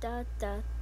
Da da da.